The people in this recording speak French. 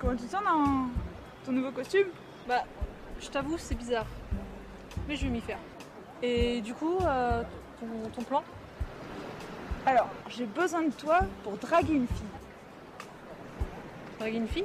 Comment tu te sens dans ton nouveau costume? Bah, je t'avoue, c'est bizarre. Mais je vais m'y faire. Et du coup, euh, ton plan? Alors, j'ai besoin de toi pour draguer une fille. Draguer une fille?